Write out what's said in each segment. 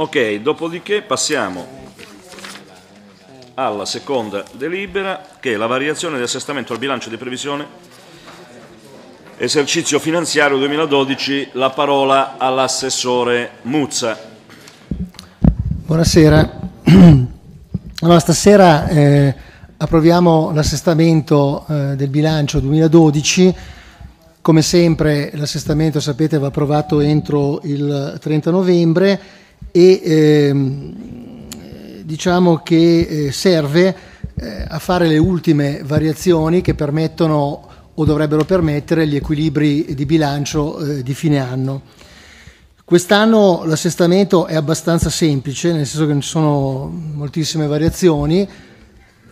Ok, dopodiché passiamo alla seconda delibera che è la variazione di assestamento al bilancio di previsione esercizio finanziario 2012. La parola all'assessore Muzza. Buonasera. Allora, stasera eh, approviamo l'assestamento eh, del bilancio 2012. Come sempre l'assestamento, sapete, va approvato entro il 30 novembre e ehm, diciamo che eh, serve eh, a fare le ultime variazioni che permettono o dovrebbero permettere gli equilibri di bilancio eh, di fine anno. Quest'anno l'assestamento è abbastanza semplice, nel senso che non ci sono moltissime variazioni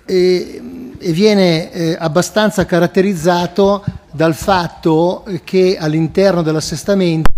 e, e viene eh, abbastanza caratterizzato dal fatto che all'interno dell'assestamento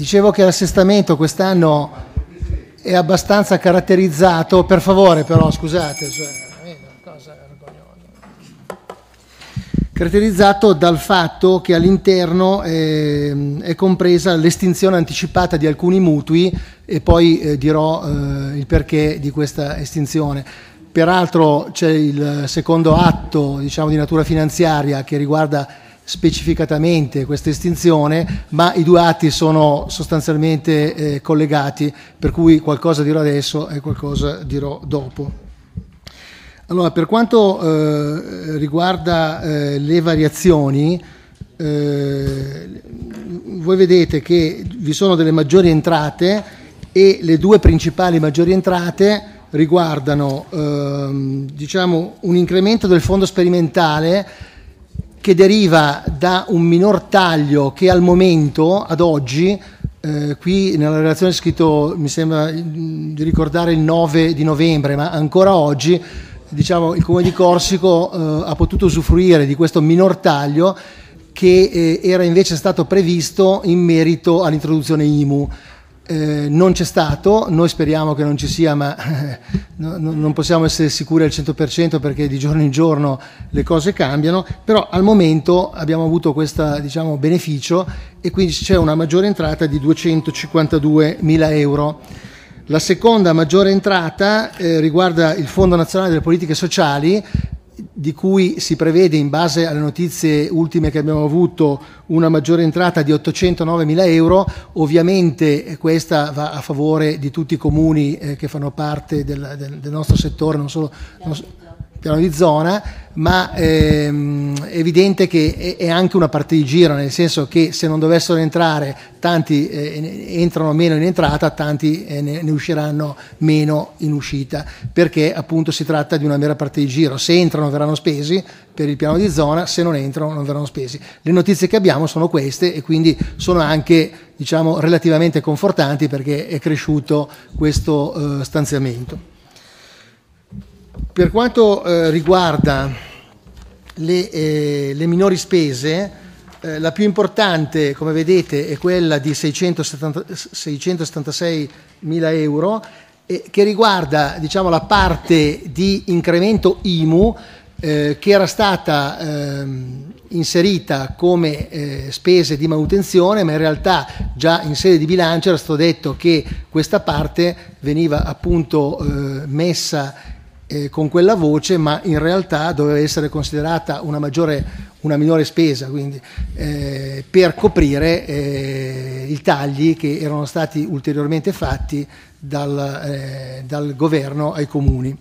dicevo che l'assestamento quest'anno è abbastanza caratterizzato, per favore però scusate, cioè, caratterizzato dal fatto che all'interno eh, è compresa l'estinzione anticipata di alcuni mutui e poi eh, dirò eh, il perché di questa estinzione. Peraltro c'è il secondo atto diciamo, di natura finanziaria che riguarda specificatamente questa estinzione, ma i due atti sono sostanzialmente eh, collegati, per cui qualcosa dirò adesso e qualcosa dirò dopo. Allora, per quanto eh, riguarda eh, le variazioni, eh, voi vedete che vi sono delle maggiori entrate e le due principali maggiori entrate riguardano ehm, diciamo, un incremento del fondo sperimentale che deriva da un minor taglio che al momento, ad oggi, eh, qui nella relazione è scritto, mi sembra di ricordare il 9 di novembre, ma ancora oggi diciamo, il Comune di Corsico eh, ha potuto usufruire di questo minor taglio che eh, era invece stato previsto in merito all'introduzione IMU. Eh, non c'è stato, noi speriamo che non ci sia, ma no, non possiamo essere sicuri al 100% perché di giorno in giorno le cose cambiano, però al momento abbiamo avuto questo diciamo, beneficio e quindi c'è una maggiore entrata di 252 mila euro. La seconda maggiore entrata eh, riguarda il Fondo Nazionale delle Politiche Sociali, di cui si prevede in base alle notizie ultime che abbiamo avuto una maggiore entrata di 809 mila euro, ovviamente questa va a favore di tutti i comuni eh, che fanno parte del, del, del, nostro settore, non solo, non, piano di zona, ma ehm, è evidente che è, anche una parte di giro, nel senso che se non dovessero entrare tanti eh, entrano meno in entrata, tanti eh, ne, ne, usciranno meno in uscita, perché appunto si tratta di una mera parte di giro. Se entrano verranno spesi per il piano di zona, se non entrano non verranno spesi. Le notizie che abbiamo sono queste e quindi sono anche diciamo, relativamente confortanti perché è cresciuto questo eh, stanziamento. Per quanto eh, riguarda le, eh, le, minori spese, eh, la più importante, come vedete, è quella di 670, 676 mila euro, che riguarda diciamo, la parte di incremento IMU eh, che era stata ehm, inserita come eh, spese di manutenzione, ma in realtà già in sede di bilancio era stato detto che questa parte veniva appunto eh, messa eh, con quella voce, ma in realtà doveva essere considerata una, maggiore, una minore spesa, quindi eh, per coprire eh, i tagli che erano stati ulteriormente fatti dal, eh, dal governo ai comuni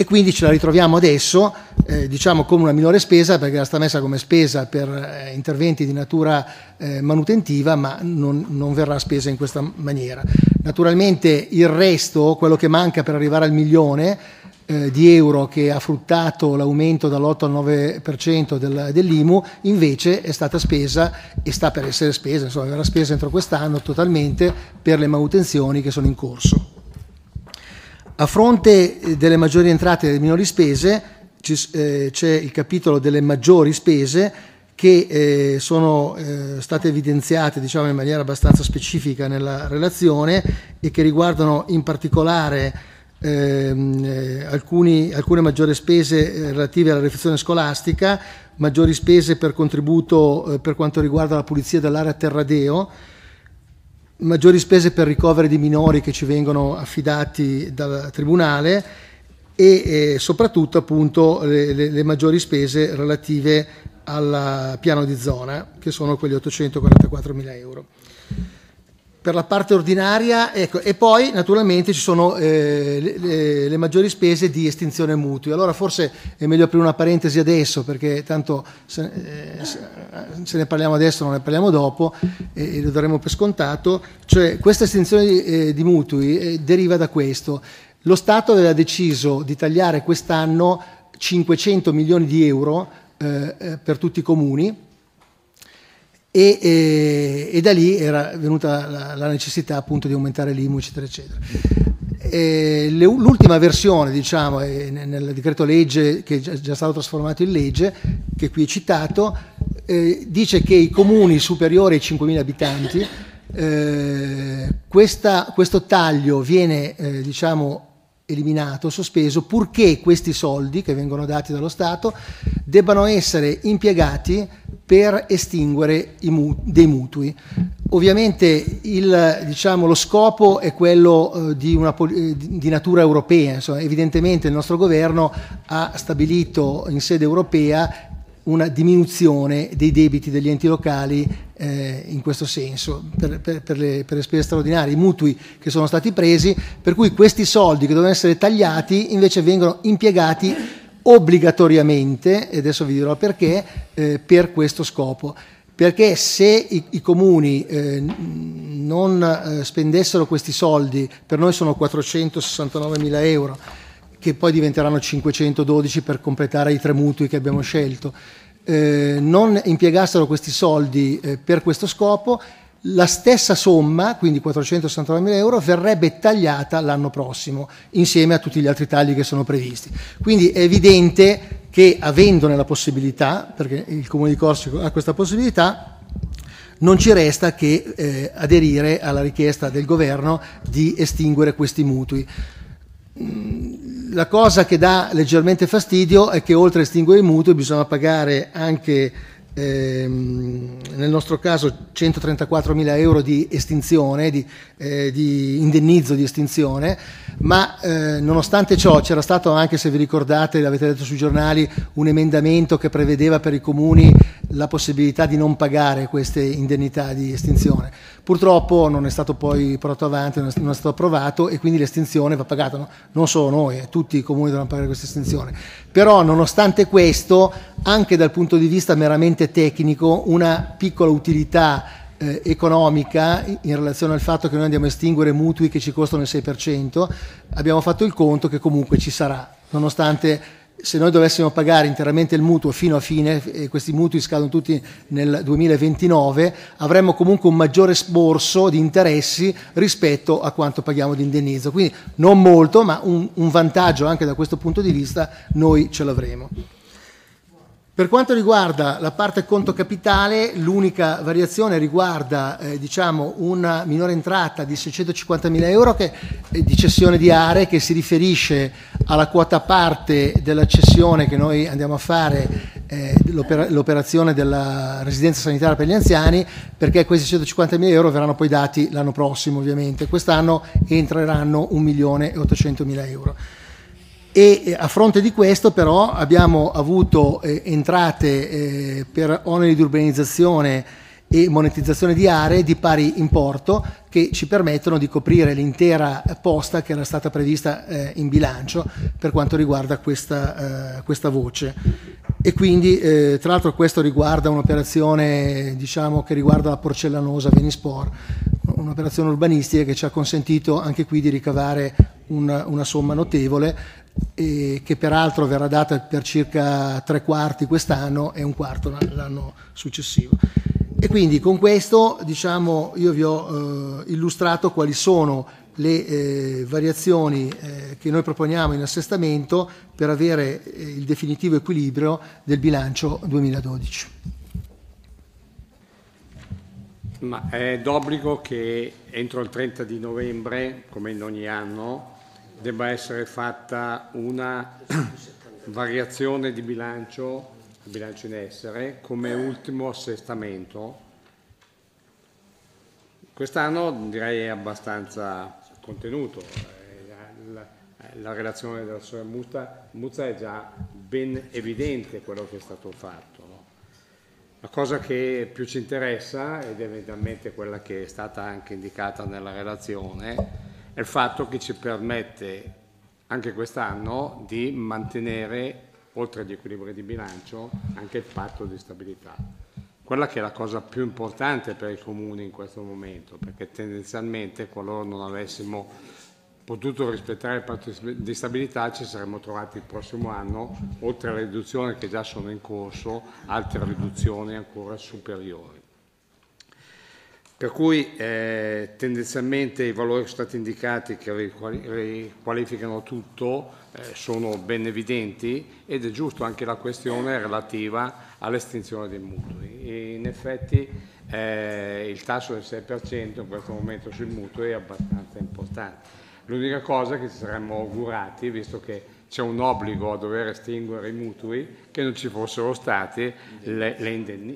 e quindi ce la ritroviamo adesso eh, diciamo come una minore spesa perché era stata messa come spesa per eh, interventi di natura manutentiva ma non, non, verrà spesa in questa maniera. Naturalmente il resto, quello che manca per arrivare al milione, eh, di euro che ha fruttato l'aumento dall'8 al 9% del, dell'IMU, invece è stata spesa e sta per essere spesa, insomma verrà spesa entro quest'anno totalmente per le manutenzioni che sono in corso. A fronte eh, delle maggiori entrate e delle minori spese eh, c'è il capitolo delle maggiori spese che eh, sono eh, state evidenziate diciamo, in maniera abbastanza specifica nella relazione e che riguardano in particolare Ehm, eh, alcuni, alcune maggiori spese eh, relative alla riflessione scolastica, maggiori spese per contributo eh, per quanto riguarda la pulizia dell'area Terradeo, maggiori spese per ricoveri di minori che ci vengono affidati dal Tribunale e eh, soprattutto appunto le, le, le, maggiori spese relative al piano di zona che sono quelli 844 mila euro per la parte ordinaria, ecco, e poi naturalmente ci sono eh, le, le, maggiori spese di estinzione mutui. Allora forse è meglio aprire una parentesi adesso perché tanto se, eh, se ne parliamo adesso non ne parliamo dopo e, e lo daremo per scontato. Cioè questa estinzione di, eh, di mutui eh, deriva da questo. Lo Stato aveva deciso di tagliare quest'anno 500 milioni di euro eh, eh, per tutti i comuni e, e, e, da lì era venuta la, la, necessità appunto di aumentare l'IMU eccetera eccetera. Le, l'ultima versione diciamo nel decreto legge che è già stato trasformato in legge che qui è citato eh, dice che i comuni superiori ai 5.000 abitanti eh, questa, questo taglio viene eh, diciamo eliminato, sospeso, purché questi soldi che vengono dati dallo Stato debbano essere impiegati per estinguere mu- dei mutui. Ovviamente il, diciamo, lo scopo è quello eh, di, una, eh, di, natura europea, insomma, evidentemente il nostro governo ha stabilito in sede europea una diminuzione dei debiti degli enti locali eh, in questo senso, per, per, per, le, per, le, spese straordinarie, i mutui che sono stati presi, per cui questi soldi che devono essere tagliati invece vengono impiegati obbligatoriamente, e adesso vi dirò perché, eh, per questo scopo. Perché se i, i comuni eh, non eh, spendessero questi soldi, per noi sono 469 mila euro, che poi diventeranno 512 per completare i tre mutui che abbiamo scelto, eh, non impiegassero questi soldi eh, per questo scopo, la stessa somma, quindi 469 mila euro, verrebbe tagliata l'anno prossimo insieme a tutti gli altri tagli che sono previsti. Quindi è evidente che avendone la possibilità, perché il Comune di Corsico ha questa possibilità, non ci resta che eh, aderire alla richiesta del governo di estinguere questi mutui. Mm, la cosa che dà leggermente fastidio è che oltre a estinguere i mutui bisogna pagare anche ehm, nel nostro caso 134 mila euro di estinzione, di, eh, di indennizzo di estinzione, ma eh, nonostante ciò c'era stato anche, se vi ricordate, l'avete detto sui giornali, un emendamento che prevedeva per i comuni la possibilità di non pagare queste indennità di estinzione. Purtroppo non è stato poi portato avanti, non è stato approvato e quindi l'estinzione va pagata, no? non solo noi, eh, tutti i comuni dovranno pagare questa estinzione. Però nonostante questo, anche dal punto di vista meramente tecnico, una piccola utilità eh, economica in relazione al fatto che noi andiamo a estinguere mutui che ci costano il 6%, abbiamo fatto il conto che comunque ci sarà, nonostante se noi dovessimo pagare interamente il mutuo fino a fine, e questi mutui scadono tutti nel 2029, avremmo comunque un maggiore sborso di interessi rispetto a quanto paghiamo di indennizzo. Quindi non molto, ma un, un vantaggio anche da questo punto di vista noi ce l'avremo. Per quanto riguarda la parte conto capitale, l'unica variazione riguarda eh, diciamo, una minore entrata di 650.000 euro che, di cessione di aree che si riferisce alla quota parte della cessione che noi andiamo a fare, eh, l'oper l'operazione della residenza sanitaria per gli anziani, perché questi 650.000 euro verranno poi dati l'anno prossimo ovviamente. Quest'anno entreranno 1.800.000 euro e eh, a fronte di questo però abbiamo avuto eh, entrate eh, per oneri di urbanizzazione e monetizzazione di aree di pari importo che ci permettono di coprire l'intera posta che era stata prevista eh, in bilancio per quanto riguarda questa, eh, questa voce. E quindi, eh, tra l'altro, questo riguarda un'operazione diciamo, che riguarda la porcellanosa Venispor, un'operazione urbanistica che ci ha consentito anche qui di ricavare una, una somma notevole che peraltro verrà data per circa tre quarti quest'anno e un quarto l'anno successivo. E quindi con questo diciamo, io vi ho eh, illustrato quali sono le eh, variazioni eh, che noi proponiamo in assestamento per avere eh, il definitivo equilibrio del bilancio 2012. Ma è d'obbligo che entro il 30 di novembre, come in ogni anno, debba essere fatta una variazione di bilancio, bilancio in essere, come ultimo assestamento. Quest'anno direi è abbastanza contenuto, la, la relazione della signora Muzza, è già ben evidente quello che è stato fatto. No? La cosa che più ci interessa, ed evidentemente quella che è stata anche indicata nella relazione, è il fatto che ci permette anche quest'anno di mantenere, oltre agli equilibri di bilancio, anche il patto di stabilità. Quella che è la cosa più importante per i comuni in questo momento, perché tendenzialmente qualora non avessimo potuto rispettare il patto di stabilità ci saremmo trovati il prossimo anno, oltre alle riduzioni che già sono in corso, altre riduzioni ancora superiori. Per cui eh, tendenzialmente i valori che sono stati indicati che riqualificano tutto eh, sono ben evidenti ed è giusto anche la questione relativa all'estinzione dei mutui. In effetti eh, il tasso del 6% in questo momento sui mutui è abbastanza importante. L'unica cosa che ci saremmo augurati, visto che c'è un obbligo a dover estinguere i mutui, che non ci fossero stati gli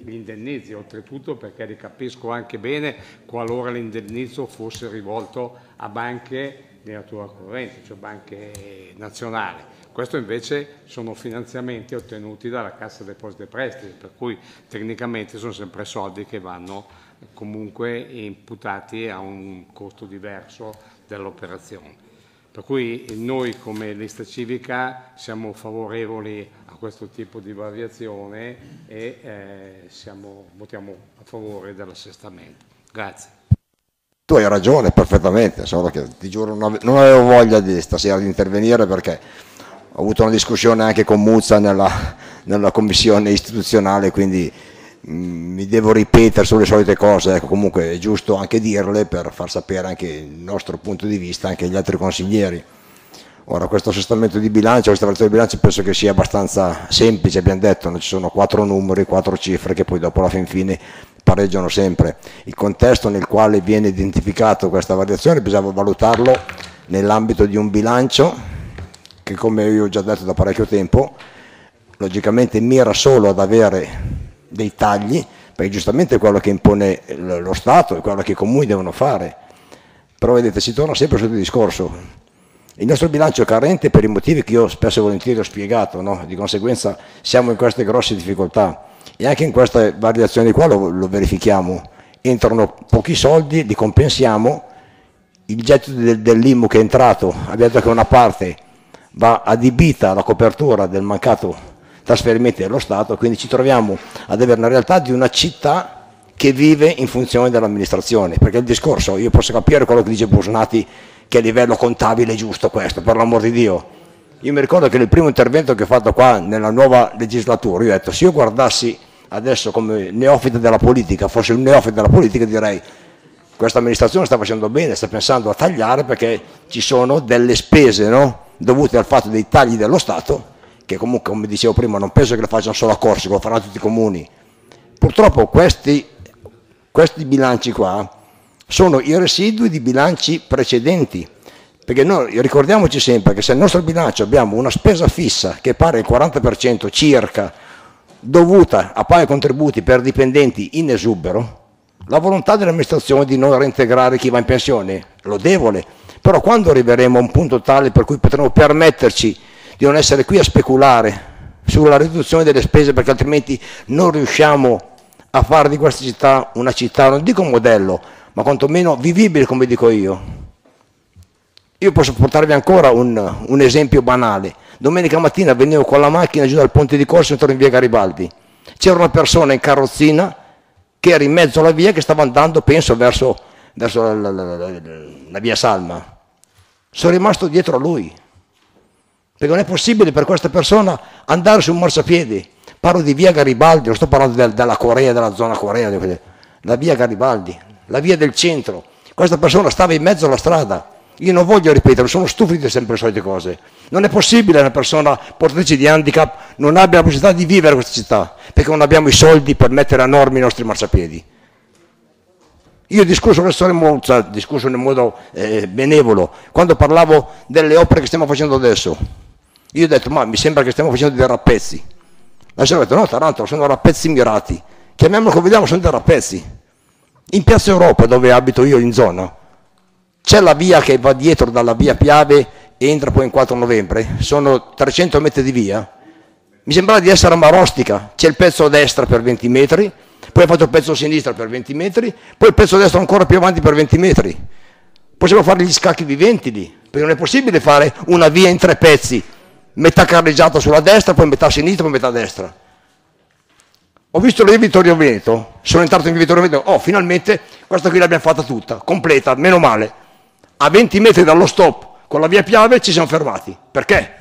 indennizi, oltretutto perché li capisco anche bene qualora l'indennizzo fosse rivolto a banche di natura corrente, cioè banche nazionali. Questo invece sono finanziamenti ottenuti dalla Cassa Depositi e Prestiti, per cui tecnicamente sono sempre soldi che vanno comunque imputati a un costo diverso dell'operazione. Per cui noi come lista civica siamo favorevoli a questo tipo di variazione e eh, siamo, votiamo a favore dell'assestamento. Grazie. Tu hai ragione perfettamente, solo che ti giuro non avevo voglia di stasera di intervenire perché ho avuto una discussione anche con Muzza nella, nella commissione istituzionale, quindi mi devo ripetere sulle solite cose, ecco, comunque è giusto anche dirle per far sapere anche il nostro punto di vista anche agli altri consiglieri. Ora questo assestamento di bilancio, questa versione di bilancio penso che sia abbastanza semplice, abbiamo detto, ci sono quattro numeri, quattro cifre che poi dopo alla fin fine pareggiano sempre. Il contesto nel quale viene identificato questa variazione bisogna valutarlo nell'ambito di un bilancio che come io ho già detto da parecchio tempo, logicamente mira solo ad avere dei tagli, perché giustamente è quello che impone lo Stato, è quello che i comuni devono fare. Però vedete, si torna sempre sul discorso. Il nostro bilancio è carente per i motivi che io spesso e volentieri ho spiegato, no? di conseguenza siamo in queste grosse difficoltà e anche in queste variazioni qua lo, lo verifichiamo. Entrano pochi soldi, li compensiamo, il gettito del, dell'IMU che è entrato, abbiamo detto che una parte va adibita alla copertura del mancato trasferimenti dello Stato, quindi ci troviamo ad avere una realtà di una città che vive in funzione dell'amministrazione, perché il discorso, io posso capire quello che dice Busnati, che a livello contabile è giusto questo, per l'amor di Dio. Io mi ricordo che nel primo intervento che ho fatto qua nella nuova legislatura, io ho detto, se io guardassi adesso come neofita della politica, fossi un neofita della politica, direi questa amministrazione sta facendo bene, sta pensando a tagliare perché ci sono delle spese no? dovute al fatto dei tagli dello Stato che comunque come dicevo prima non penso che lo facciano solo a Corsica, lo faranno tutti i comuni. Purtroppo questi, questi bilanci qua sono i residui di bilanci precedenti, perché noi ricordiamoci sempre che se nel nostro bilancio abbiamo una spesa fissa che pare il 40% circa dovuta a pagare contributi per dipendenti in esubero, la volontà dell'amministrazione di non reintegrare chi va in pensione è lodevole, però quando arriveremo a un punto tale per cui potremo permetterci di non essere qui a speculare sulla riduzione delle spese perché altrimenti non riusciamo a fare di questa città una città, non dico un modello, ma quantomeno vivibile come dico io. Io posso portarvi ancora un, un esempio banale. Domenica mattina venivo con la macchina giù dal ponte di Corso e torno in via Garibaldi. C'era una persona in carrozzina che era in mezzo alla via che stava andando, penso, verso, verso la, la, la, la via Salma. Sono rimasto dietro a lui perché non è possibile per questa persona andare su un marciapiede. Parlo di via Garibaldi, non sto parlando del, della Corea, della zona Corea, la via Garibaldi, la via del centro. Questa persona stava in mezzo alla strada. Io non voglio ripetere, sono stufo di sempre le solite cose. Non è possibile che una persona portatrice di handicap non abbia la possibilità di vivere in questa città, perché non abbiamo i soldi per mettere a norma i nostri marciapiedi. Io ho discusso il professore Monza, discusso in modo eh, benevolo, quando parlavo delle opere che stiamo facendo adesso. Io ho detto, ma mi sembra che stiamo facendo dei rappezzi. La signora ha detto, no, Taranto, sono rappezzi mirati. Chiamiamolo come vediamo, sono dei rappezzi. In Piazza Europa, dove abito io in zona, c'è la via che va dietro dalla via Piave e entra poi in 4 novembre, sono 300 metri di via. Mi sembrava di essere a Marostica, c'è il pezzo a destra per 20 metri, poi ha fatto il pezzo a sinistra per 20 metri, poi il pezzo a destra ancora più avanti per 20 metri. Possiamo fare gli scacchi viventi lì, perché non è possibile fare una via in tre pezzi, metà carreggiata sulla destra, poi metà sinistra, poi metà destra. Ho visto via Vittorio Veneto, sono entrato in Vittorio Veneto, oh finalmente questa qui l'abbiamo fatta tutta, completa, meno male. A 20 metri dallo stop con la via Piave ci siamo fermati. Perché?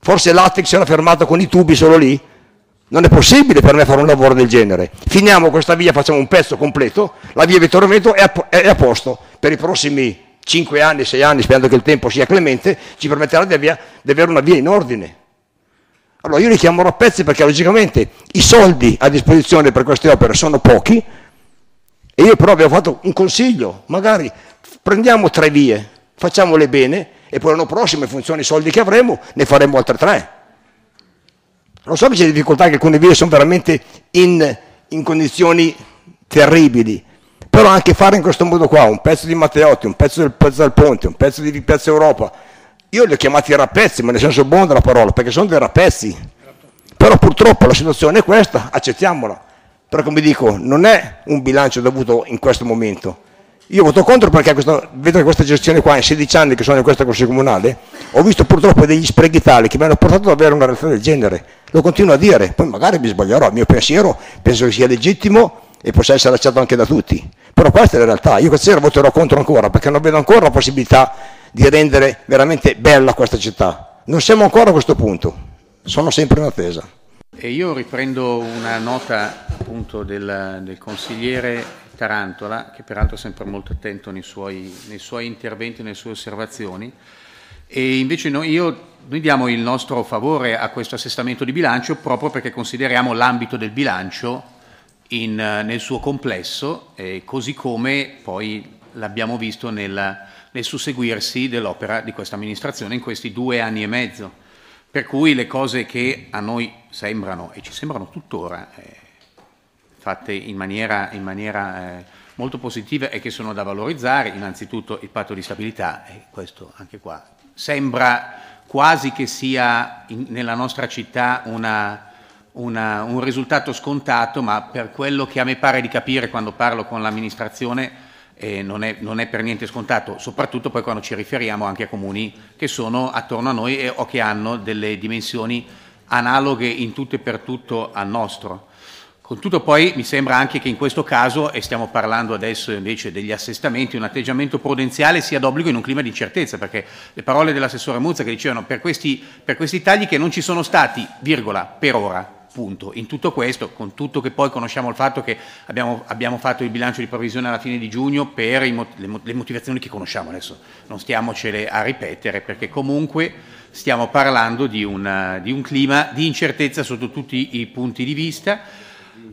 Forse si era fermato con i tubi solo lì? Non è possibile per me fare un lavoro del genere. Finiamo questa via, facciamo un pezzo completo, la via Vittorio Veneto è a, è a posto. Per i prossimi 5 anni, 6 anni, sperando che il tempo sia clemente, ci permetterà di, avvia, di avere una via in ordine. Allora io li chiamo rappezzi perché logicamente i soldi a disposizione per queste opere sono pochi e io però avevo fatto un consiglio, magari prendiamo tre vie, facciamole bene e poi l'anno prossimo in funzione dei soldi che avremo ne faremo altre tre. Lo so che c'è difficoltà, che alcune vie sono veramente in, in condizioni terribili, però anche fare in questo modo qua, un pezzo di Matteotti, un pezzo del, del Ponte, un pezzo di Piazza Europa, io li ho chiamati rappezzi, ma nel senso buono della parola, perché sono dei rappezzi. Però purtroppo la situazione è questa, accettiamola. Però come dico, non è un bilancio dovuto in questo momento, io voto contro perché questo, vedo che questa gestione qua, in 16 anni che sono in questa Consiglio Comunale, ho visto purtroppo degli sprechi tali che mi hanno portato ad avere una reazione del genere. Lo continuo a dire, poi magari mi sbaglierò, il mio pensiero penso che sia legittimo e possa essere accettato anche da tutti. Però questa è la realtà, io questa sera voterò contro ancora perché non vedo ancora la possibilità di rendere veramente bella questa città. Non siamo ancora a questo punto, sono sempre in attesa. E io riprendo una nota appunto del, del consigliere Tarantola, che peraltro è sempre molto attento nei suoi, nei suoi interventi, nelle sue osservazioni, e invece noi, io, noi, diamo il nostro favore a questo assestamento di bilancio proprio perché consideriamo l'ambito del bilancio in, nel suo complesso, eh, così come poi l'abbiamo visto nel, nel susseguirsi dell'opera di questa amministrazione in questi due anni e mezzo. Per cui le cose che a noi sembrano, e ci sembrano tuttora, eh, fatte in maniera, in maniera eh, molto positiva e che sono da valorizzare, innanzitutto il patto di stabilità, e questo anche qua sembra quasi che sia in, nella nostra città una, una, un risultato scontato, ma per quello che a me pare di capire quando parlo con l'amministrazione eh, non, è, non, è, per niente scontato, soprattutto poi quando ci riferiamo anche a comuni che sono attorno a noi e, o che hanno delle dimensioni analoghe in tutto e per tutto al nostro. Con tutto poi mi sembra anche che in questo caso, e stiamo parlando adesso invece degli assestamenti, un atteggiamento prudenziale sia d'obbligo in un clima di incertezza, perché le parole dell'assessore Muzza che dicevano per questi, per questi tagli che non ci sono stati, virgola, per ora, punto. In tutto questo, con tutto che poi conosciamo il fatto che abbiamo, abbiamo fatto il bilancio di previsione alla fine di giugno per i, le, motivazioni che conosciamo adesso, non stiamocele a ripetere, perché comunque stiamo parlando di, una, di un clima di incertezza sotto tutti i punti di vista,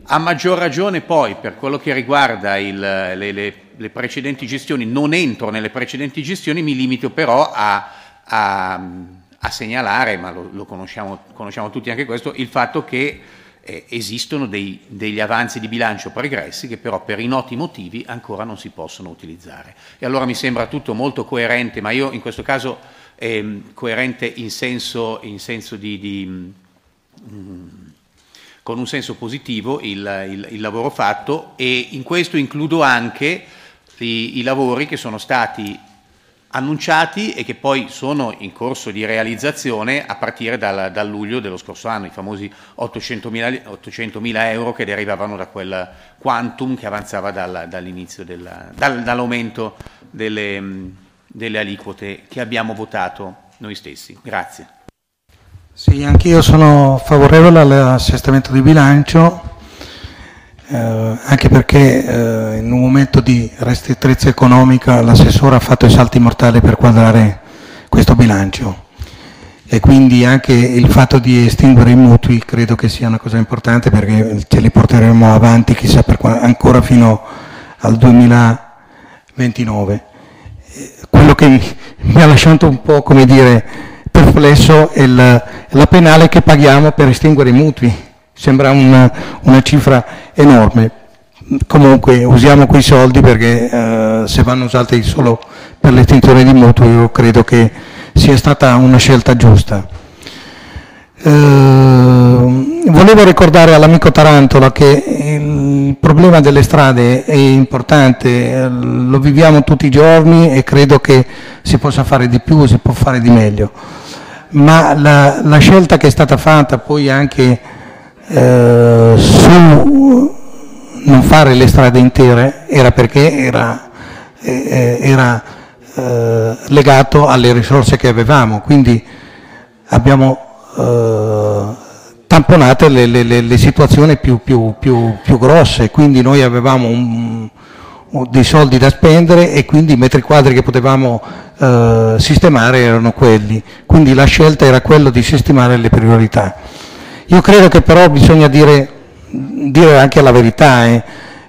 a maggior ragione poi per quello che riguarda il, le, le, le, precedenti gestioni, non entro nelle precedenti gestioni, mi limito però a, a, a segnalare, ma lo, lo conosciamo, conosciamo, tutti anche questo, il fatto che eh, esistono dei, degli avanzi di bilancio pregressi che però per i noti motivi ancora non si possono utilizzare. E allora mi sembra tutto molto coerente, ma io in questo caso eh, coerente in senso, in senso di... di mh, con un senso positivo il, il, il lavoro fatto e in questo includo anche i, i lavori che sono stati annunciati e che poi sono in corso di realizzazione a partire dal, dal luglio dello scorso anno, i famosi 800.000 800 euro che derivavano da quel quantum che avanzava dal, dall'inizio del, dal, dall'aumento delle, delle aliquote che abbiamo votato noi stessi. Grazie. Sì, anch'io sono favorevole all'assestamento di bilancio, eh, anche perché eh, in un momento di restrettezza economica l'assessore ha fatto i salti mortali per quadrare questo bilancio e quindi anche il fatto di estinguere i mutui credo che sia una cosa importante perché ce li porteremo avanti chissà per quando, ancora fino al 2029. Quello che mi ha lasciato un po' come dire perplesso è la, la penale che paghiamo per estinguere i mutui, sembra una, una cifra enorme. Comunque usiamo quei soldi perché eh, se vanno usati solo per l'estinzione di mutui io credo che sia stata una scelta giusta. Eh, volevo ricordare all'amico Tarantola che il problema delle strade è importante, eh, lo viviamo tutti i giorni e credo che si possa fare di più, si può fare di meglio. Ma la, la scelta che è stata fatta poi anche eh, su non fare le strade intere era perché era, eh, era eh, legato alle risorse che avevamo, quindi abbiamo eh, tamponate le, le, le situazioni più, più, più, più, grosse, quindi noi avevamo un, dei soldi da spendere e quindi i metri quadri che potevamo eh, sistemare erano quelli, quindi la scelta era quella di sistemare le priorità. Io credo che però bisogna dire, dire anche la verità, eh,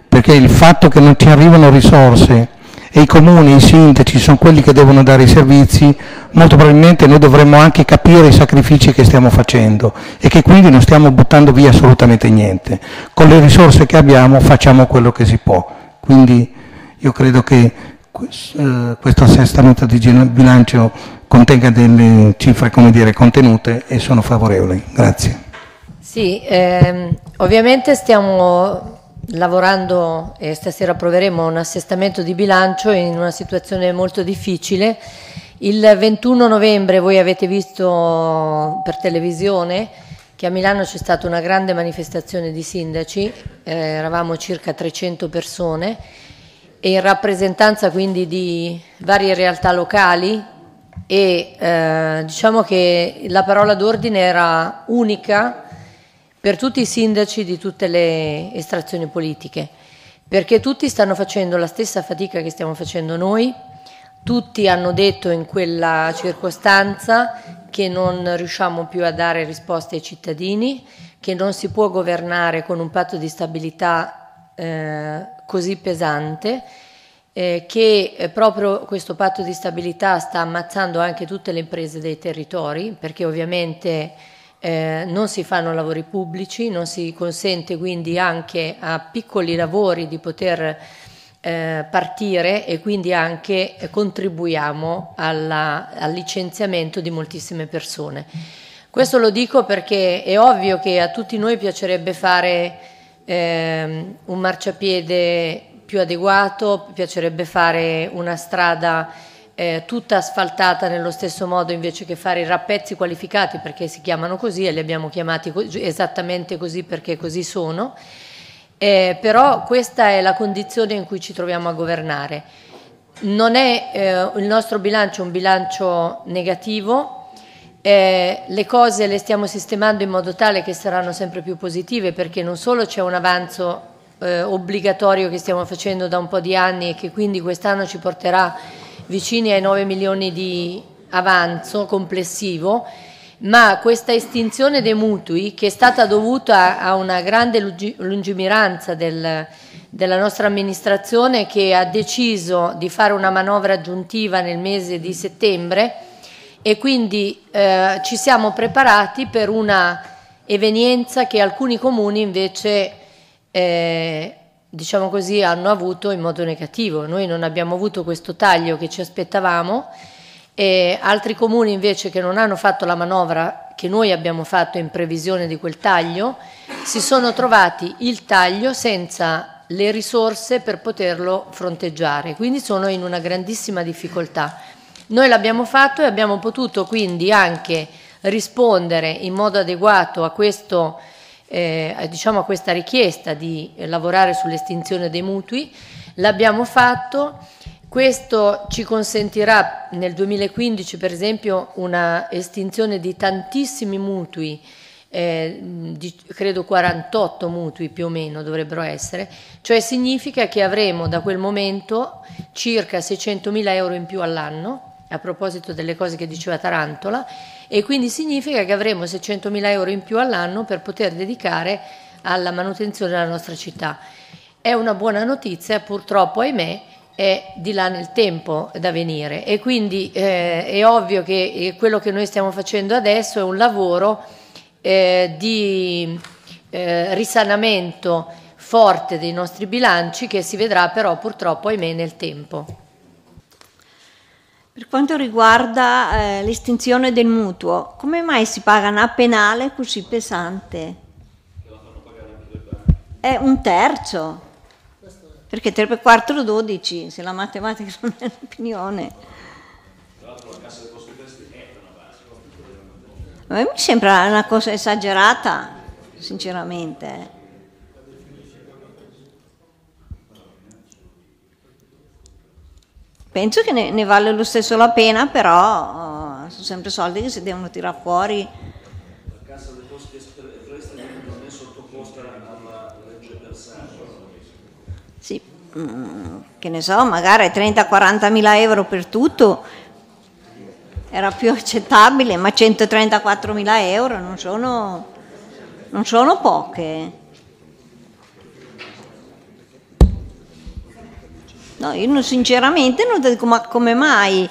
perché il fatto che non ci arrivano risorse e i comuni, i sindaci sono quelli che devono dare i servizi, molto probabilmente noi dovremmo anche capire i sacrifici che stiamo facendo e che quindi non stiamo buttando via assolutamente niente. Con le risorse che abbiamo facciamo quello che si può. Quindi io credo che eh, questo assestamento di bilancio contenga delle cifre dire, contenute e sono favorevole. Grazie. Sì, ehm, ovviamente stiamo lavorando e stasera approveremo un assestamento di bilancio in una situazione molto difficile. Il 21 novembre voi avete visto per televisione che a Milano c'è stata una grande manifestazione di sindaci, eh, eravamo circa 300 persone e in rappresentanza quindi di varie realtà locali e eh, diciamo che la parola d'ordine era unica per tutti i sindaci di tutte le estrazioni politiche, perché tutti stanno facendo la stessa fatica che stiamo facendo noi, tutti hanno detto in quella circostanza che non riusciamo più a dare risposte ai cittadini, che non si può governare con un patto di stabilità eh, così pesante, eh, che eh, proprio questo patto di stabilità sta ammazzando anche tutte le imprese dei territori, perché ovviamente eh, non si fanno lavori pubblici, non si consente quindi anche a piccoli lavori di poter eh, partire e quindi anche contribuiamo alla, al licenziamento di moltissime persone. Questo lo dico perché è ovvio che a tutti noi piacerebbe fare eh, un marciapiede più adeguato, piacerebbe fare una strada eh, tutta asfaltata nello stesso modo invece che fare i rappezzi qualificati perché si chiamano così e li abbiamo chiamati co esattamente così perché così sono, eh, però questa è la condizione in cui ci troviamo a governare. Non è eh, il nostro bilancio un bilancio negativo, eh, le cose le stiamo sistemando in modo tale che saranno sempre più positive perché non solo c'è un avanzo eh, obbligatorio che stiamo facendo da un po' di anni e che quindi quest'anno ci porterà vicini ai 9 milioni di avanzo complessivo, ma questa estinzione dei mutui, che è stata dovuta a una grande lungimiranza del, della nostra amministrazione che ha deciso di fare una manovra aggiuntiva nel mese di settembre e quindi eh, ci siamo preparati per una evenienza che alcuni comuni invece eh, diciamo così, hanno avuto in modo negativo. Noi non abbiamo avuto questo taglio che ci aspettavamo e altri comuni invece che non hanno fatto la manovra che noi abbiamo fatto in previsione di quel taglio, si sono trovati il taglio senza le risorse per poterlo fronteggiare, quindi sono in una grandissima difficoltà. Noi l'abbiamo fatto e abbiamo potuto quindi anche rispondere in modo adeguato a questo eh, diciamo a questa richiesta di lavorare sull'estinzione dei mutui, l'abbiamo fatto. Questo ci consentirà nel 2015 per esempio una estinzione di tantissimi mutui, eh, di, credo 48 mutui più o meno dovrebbero essere, cioè significa che avremo da quel momento circa 600 mila euro in più all'anno, a proposito delle cose che diceva Tarantola, e quindi significa che avremo 600 mila euro in più all'anno per poter dedicare alla manutenzione della nostra città. È una buona notizia, purtroppo ahimè è di là nel tempo da venire e quindi eh, è ovvio che eh, quello che noi stiamo facendo adesso è un lavoro eh, di eh, risanamento forte dei nostri bilanci che si vedrà però purtroppo ahimè nel tempo. Per quanto riguarda eh, l'estinzione del mutuo, come mai si paga una penale così pesante? È un terzo. Perché 3 per 4 12, se la matematica non è un'opinione. A me mi sembra una cosa esagerata, sinceramente. Penso che ne, ne vale lo stesso la pena, però uh, sono sempre soldi che si devono tirare fuori. La Cassa dei costi e prestiti non è sottoposta alla legge Bersani. Sì, mm, che ne so, magari 30-40 mila euro per tutto era più accettabile, ma 134 mila euro non sono, non sono poche. No, io non, sinceramente non dico ma come mai?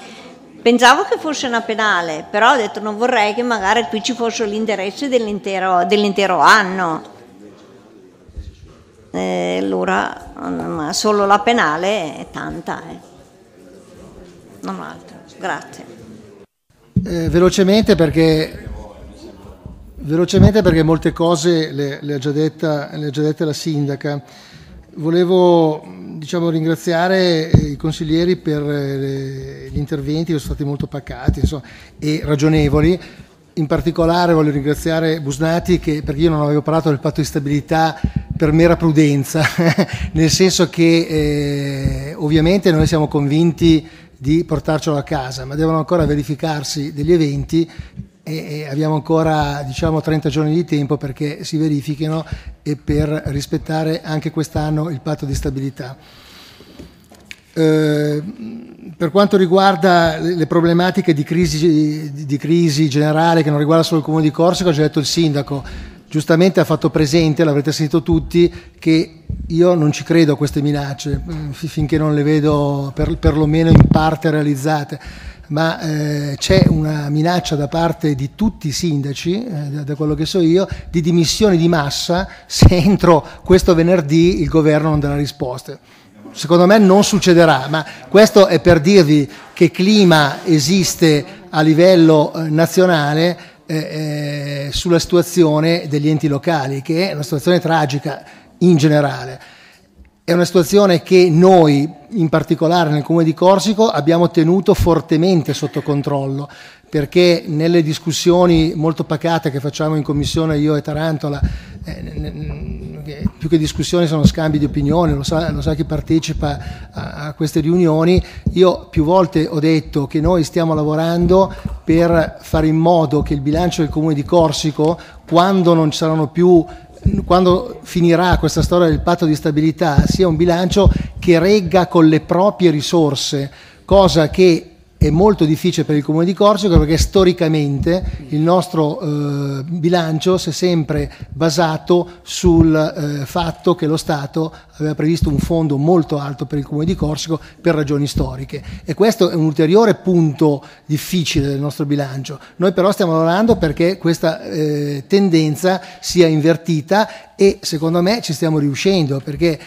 Pensavo che fosse una penale, però ho detto non vorrei che magari qui ci fosse l'interesse dell'intero, dell'intero anno eh, allora ma solo la penale è tanta, eh. non altro. Grazie. Eh, velocemente, perché, velocemente perché molte cose le, le, ha già detta, le ha già dette la sindaca. Volevo diciamo, ringraziare i consiglieri per eh, gli interventi che sono stati molto pacati insomma, e ragionevoli. In particolare voglio ringraziare Busnati che, perché io non avevo parlato del patto di stabilità per mera prudenza, nel senso che eh, ovviamente noi siamo convinti di portarcelo a casa, ma devono ancora verificarsi degli eventi e, abbiamo ancora diciamo 30 giorni di tempo perché si verifichino e per rispettare anche quest'anno il patto di stabilità. Eh, per quanto riguarda le problematiche di crisi, di crisi, generale che non riguarda solo il comune di Corsica, ho già detto il sindaco, giustamente ha fatto presente, l'avrete sentito tutti, che io non ci credo a queste minacce mm, finché non le vedo per, perlomeno in parte realizzate, ma eh, c'è una minaccia da parte di tutti i sindaci, eh, da, da quello che so io, di dimissioni di massa se entro questo venerdì il governo non darà risposte secondo me non succederà, ma questo è per dirvi che clima esiste a livello eh, nazionale eh, eh, sulla situazione degli enti locali, che è una situazione tragica in generale. È una situazione che noi, in particolare nel comune di Corsico, abbiamo tenuto fortemente sotto controllo perché nelle discussioni molto pacate che facciamo in commissione io e Tarantola, eh, più che discussioni sono scambi di opinioni, lo sa, lo sa chi partecipa a, a, queste riunioni, io più volte ho detto che noi stiamo lavorando per fare in modo che il bilancio del comune di Corsico, quando non ci saranno più quando finirà questa storia del patto di stabilità, sia un bilancio che regga con le proprie risorse, cosa che è molto difficile per il Comune di Corsico perché storicamente il nostro eh, bilancio si è sempre basato sul eh, fatto che lo Stato aveva previsto un fondo molto alto per il Comune di Corsico per ragioni storiche e questo è un ulteriore punto difficile del nostro bilancio. Noi però stiamo lavorando perché questa eh, tendenza sia invertita e secondo me ci stiamo riuscendo perché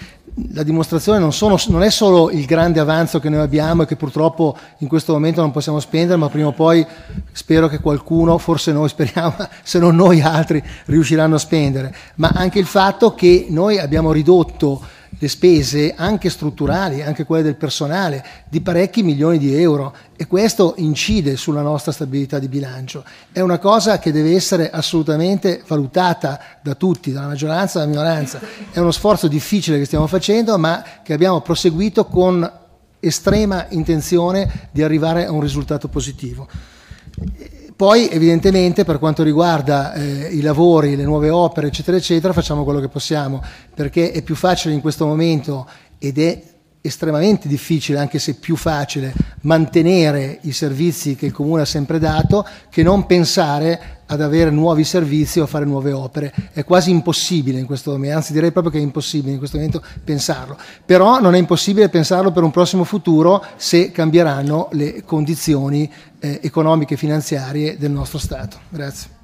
la dimostrazione non, sono, non, è solo il grande avanzo che noi abbiamo e che purtroppo in questo momento non possiamo spendere, ma prima o poi spero che qualcuno, forse noi speriamo, se non noi altri, riusciranno a spendere, ma anche il fatto che noi abbiamo ridotto le spese anche strutturali, anche quelle del personale, di parecchi milioni di euro e questo incide sulla nostra stabilità di bilancio. È una cosa che deve essere assolutamente valutata da tutti, dalla maggioranza e dalla minoranza. È uno sforzo difficile che stiamo facendo, ma che abbiamo proseguito con estrema intenzione di arrivare a un risultato positivo. Poi evidentemente per quanto riguarda eh, i lavori, le nuove opere, eccetera, eccetera, facciamo quello che possiamo, perché è più facile in questo momento ed è estremamente difficile, anche se più facile, mantenere i servizi che il Comune ha sempre dato che non pensare ad avere nuovi servizi o a fare nuove opere. È quasi impossibile in questo momento, anzi direi proprio che è impossibile in questo momento pensarlo. Però non è impossibile pensarlo per un prossimo futuro se cambieranno le condizioni eh, economiche e finanziarie del nostro Stato. Grazie.